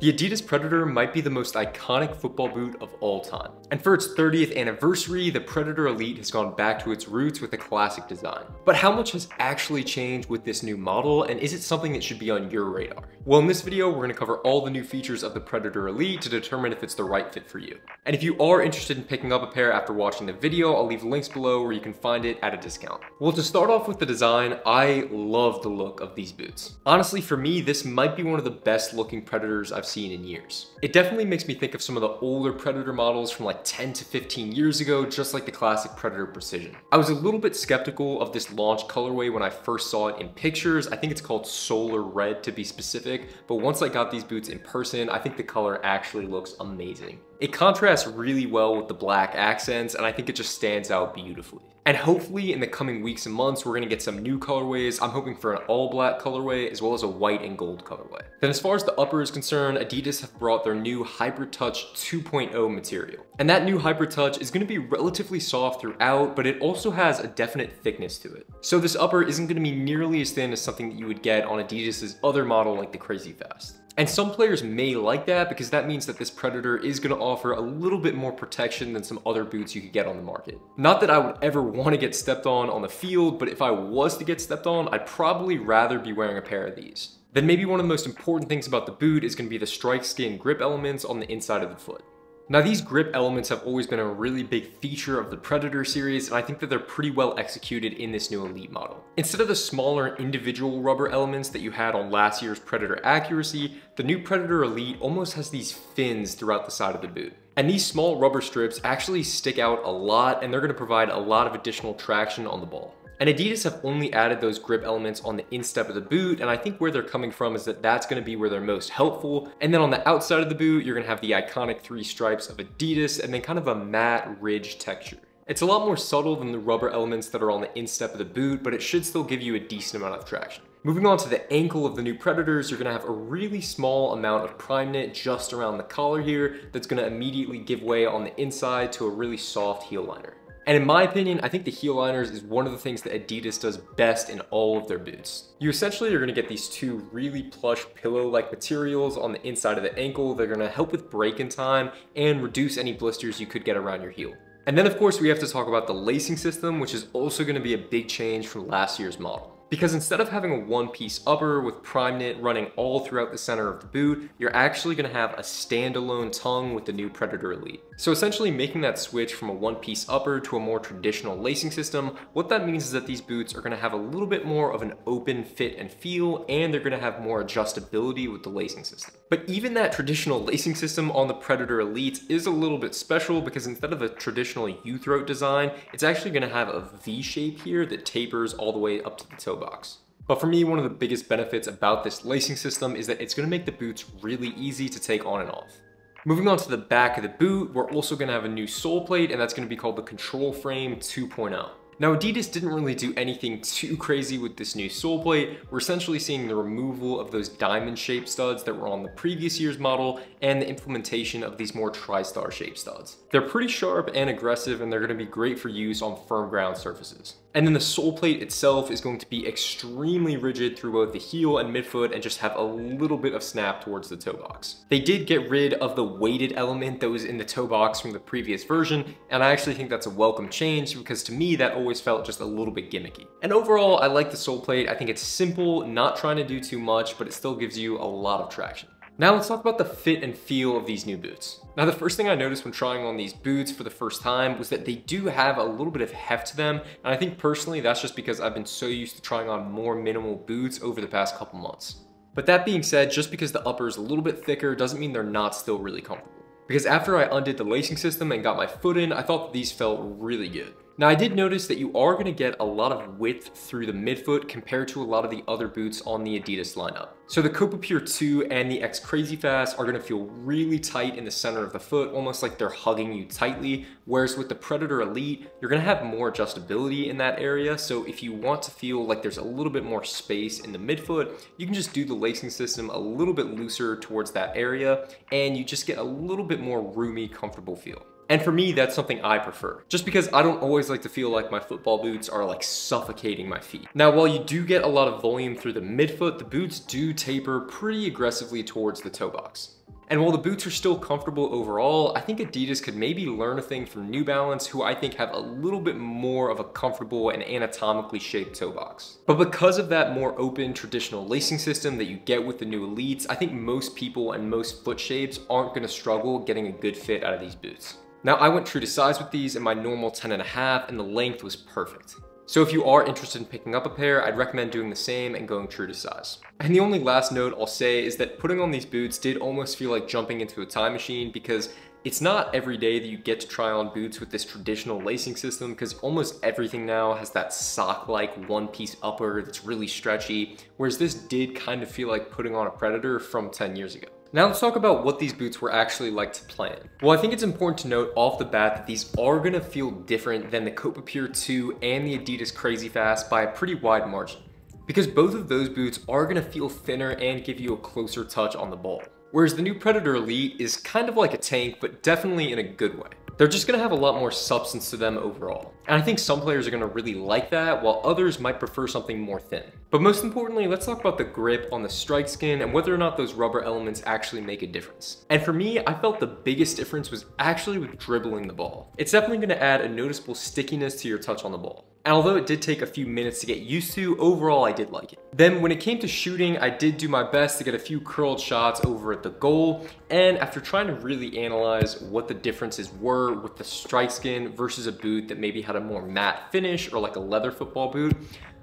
The Adidas Predator might be the most iconic football boot of all time. And for its 30th anniversary, the Predator Elite has gone back to its roots with a classic design. But how much has actually changed with this new model, and is it something that should be on your radar? Well, in this video, we're gonna cover all the new features of the Predator Elite to determine if it's the right fit for you. And if you are interested in picking up a pair after watching the video, I'll leave links below where you can find it at a discount. Well, to start off with the design, I love the look of these boots. Honestly, for me, this might be one of the best looking Predators I've seen in years. It definitely makes me think of some of the older Predator models from like 10 to 15 years ago, just like the classic Predator Precision. I was a little bit skeptical of this launch colorway when I first saw it in pictures. I think it's called Solar Red to be specific, but once I got these boots in person, I think the color actually looks amazing. It contrasts really well with the black accents, and I think it just stands out beautifully. And hopefully in the coming weeks and months, we're gonna get some new colorways. I'm hoping for an all black colorway as well as a white and gold colorway. Then as far as the upper is concerned, Adidas have brought their new Hybrid Touch 2.0 material. And that new Hybrid Touch is gonna be relatively soft throughout, but it also has a definite thickness to it. So this upper isn't gonna be nearly as thin as something that you would get on Adidas's other model like the Crazyfast. And some players may like that because that means that this Predator is going to offer a little bit more protection than some other boots you could get on the market. Not that I would ever want to get stepped on on the field, but if I was to get stepped on, I'd probably rather be wearing a pair of these. Then maybe one of the most important things about the boot is going to be the strike skin grip elements on the inside of the foot. Now these grip elements have always been a really big feature of the Predator series and I think that they're pretty well executed in this new Elite model. Instead of the smaller individual rubber elements that you had on last year's Predator Accuracy, the new Predator Elite almost has these fins throughout the side of the boot. And these small rubber strips actually stick out a lot and they're going to provide a lot of additional traction on the ball. And Adidas have only added those grip elements on the instep of the boot, and I think where they're coming from is that that's gonna be where they're most helpful. And then on the outside of the boot, you're gonna have the iconic three stripes of Adidas, and then kind of a matte ridge texture. It's a lot more subtle than the rubber elements that are on the instep of the boot, but it should still give you a decent amount of traction. Moving on to the ankle of the new Predators, you're gonna have a really small amount of prime knit just around the collar here that's gonna immediately give way on the inside to a really soft heel liner. And in my opinion, I think the heel liners is one of the things that Adidas does best in all of their boots. You essentially are gonna get these two really plush pillow-like materials on the inside of the ankle. They're gonna help with break-in time and reduce any blisters you could get around your heel. And then of course we have to talk about the lacing system, which is also gonna be a big change from last year's model. Because instead of having a one-piece upper with prime knit running all throughout the center of the boot, you're actually gonna have a standalone tongue with the new Predator Elite. So essentially making that switch from a one-piece upper to a more traditional lacing system, what that means is that these boots are gonna have a little bit more of an open fit and feel, and they're gonna have more adjustability with the lacing system. But even that traditional lacing system on the Predator Elite is a little bit special because instead of a traditional U-throat design, it's actually gonna have a V shape here that tapers all the way up to the toe box. But for me, one of the biggest benefits about this lacing system is that it's gonna make the boots really easy to take on and off. Moving on to the back of the boot, we're also gonna have a new sole plate and that's gonna be called the Control Frame 2.0. Now Adidas didn't really do anything too crazy with this new sole plate. We're essentially seeing the removal of those diamond shaped studs that were on the previous year's model and the implementation of these more tri-star shaped studs. They're pretty sharp and aggressive and they're gonna be great for use on firm ground surfaces. And then the sole plate itself is going to be extremely rigid through both the heel and midfoot and just have a little bit of snap towards the toe box. They did get rid of the weighted element that was in the toe box from the previous version, and I actually think that's a welcome change because to me that always felt just a little bit gimmicky. And overall, I like the sole plate. I think it's simple, not trying to do too much, but it still gives you a lot of traction. Now let's talk about the fit and feel of these new boots. Now the first thing I noticed when trying on these boots for the first time was that they do have a little bit of heft to them, and I think personally that's just because I've been so used to trying on more minimal boots over the past couple months. But that being said, just because the upper is a little bit thicker doesn't mean they're not still really comfortable. Because after I undid the lacing system and got my foot in, I thought these felt really good. Now I did notice that you are going to get a lot of width through the midfoot compared to a lot of the other boots on the Adidas lineup. So the Copa Pure 2 and the X Crazyfast are going to feel really tight in the center of the foot, almost like they're hugging you tightly, whereas with the Predator Elite, you're going to have more adjustability in that area, so if you want to feel like there's a little bit more space in the midfoot, you can just do the lacing system a little bit looser towards that area, and you just get a little bit more roomy, comfortable feel. And for me, that's something I prefer. Just because I don't always like to feel like my football boots are like suffocating my feet. Now, while you do get a lot of volume through the midfoot, the boots do taper pretty aggressively towards the toe box. And while the boots are still comfortable overall, I think Adidas could maybe learn a thing from New Balance, who I think have a little bit more of a comfortable and anatomically shaped toe box. But because of that more open traditional lacing system that you get with the new Elites, I think most people and most foot shapes aren't gonna struggle getting a good fit out of these boots. Now I went true to size with these in my normal 10 and a half and the length was perfect. So if you are interested in picking up a pair, I'd recommend doing the same and going true to size. And the only last note I'll say is that putting on these boots did almost feel like jumping into a time machine because it's not every day that you get to try on boots with this traditional lacing system because almost everything now has that sock-like one-piece upper that's really stretchy, whereas this did kind of feel like putting on a Predator from 10 years ago. Now let's talk about what these boots were actually like to play in. Well, I think it's important to note off the bat that these are gonna feel different than the Copa Pure 2 and the Adidas Crazyfast by a pretty wide margin. Because both of those boots are gonna feel thinner and give you a closer touch on the ball. Whereas the new Predator Elite is kind of like a tank, but definitely in a good way. They're just gonna have a lot more substance to them overall. And I think some players are gonna really like that, while others might prefer something more thin. But most importantly, let's talk about the grip on the strike skin and whether or not those rubber elements actually make a difference. And for me, I felt the biggest difference was actually with dribbling the ball. It's definitely gonna add a noticeable stickiness to your touch on the ball. And although it did take a few minutes to get used to, overall I did like it. Then when it came to shooting, I did do my best to get a few curled shots over at the goal. And after trying to really analyze what the differences were with the strike skin versus a boot that maybe had a more matte finish or like a leather football boot,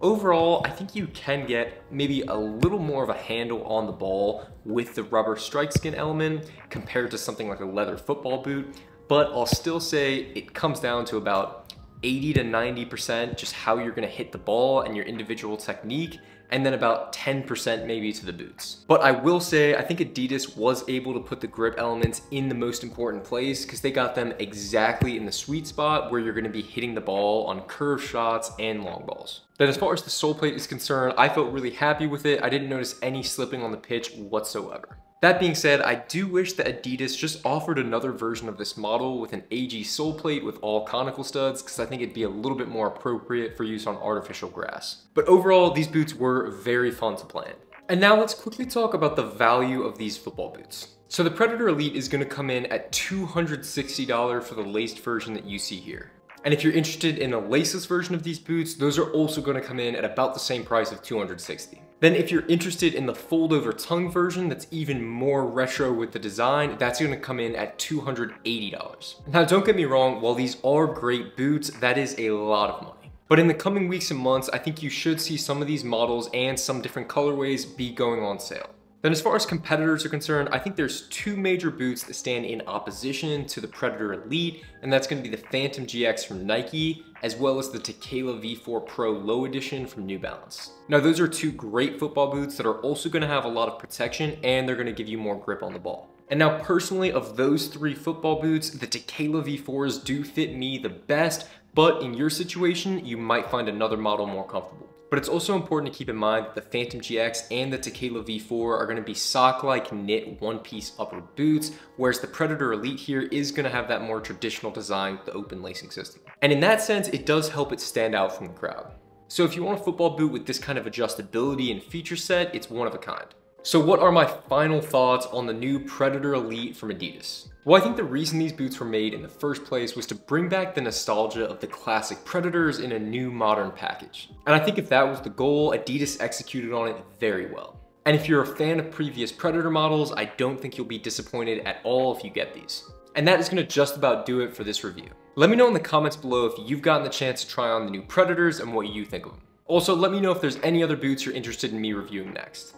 Overall, I think you can get maybe a little more of a handle on the ball with the rubber strike skin element compared to something like a leather football boot, but I'll still say it comes down to about 80 to 90% just how you're gonna hit the ball and your individual technique, and then about 10% maybe to the boots. But I will say, I think Adidas was able to put the grip elements in the most important place because they got them exactly in the sweet spot where you're gonna be hitting the ball on curve shots and long balls. Then as far as the sole plate is concerned, I felt really happy with it. I didn't notice any slipping on the pitch whatsoever. That being said, I do wish that Adidas just offered another version of this model with an AG sole plate with all conical studs because I think it'd be a little bit more appropriate for use on artificial grass. But overall, these boots were very fun to play in. And now let's quickly talk about the value of these football boots. So the Predator Elite is gonna come in at $260 for the laced version that you see here. And if you're interested in a laceless version of these boots, those are also gonna come in at about the same price of 260. Then if you're interested in the fold over tongue version that's even more retro with the design, that's gonna come in at $280. Now don't get me wrong, while these are great boots, that is a lot of money. But in the coming weeks and months, I think you should see some of these models and some different colorways be going on sale. Then as far as competitors are concerned, I think there's two major boots that stand in opposition to the Predator Elite, and that's gonna be the Phantom GX from Nike, as well as the Tekela V4 Pro Low Edition from New Balance. Now those are two great football boots that are also gonna have a lot of protection and they're gonna give you more grip on the ball. And now personally, of those three football boots, the Tekela V4s do fit me the best, but in your situation, you might find another model more comfortable. But it's also important to keep in mind that the Phantom GX and the Tekela V4 are gonna be sock-like knit one-piece upper boots, whereas the Predator Elite here is gonna have that more traditional design with the open lacing system. And in that sense, it does help it stand out from the crowd. So if you want a football boot with this kind of adjustability and feature set, it's one of a kind. So what are my final thoughts on the new Predator Elite from Adidas? Well, I think the reason these boots were made in the first place was to bring back the nostalgia of the classic Predators in a new modern package. And I think if that was the goal, Adidas executed on it very well. And if you're a fan of previous Predator models, I don't think you'll be disappointed at all if you get these. And that is gonna just about do it for this review. Let me know in the comments below if you've gotten the chance to try on the new Predators and what you think of them. Also, let me know if there's any other boots you're interested in me reviewing next.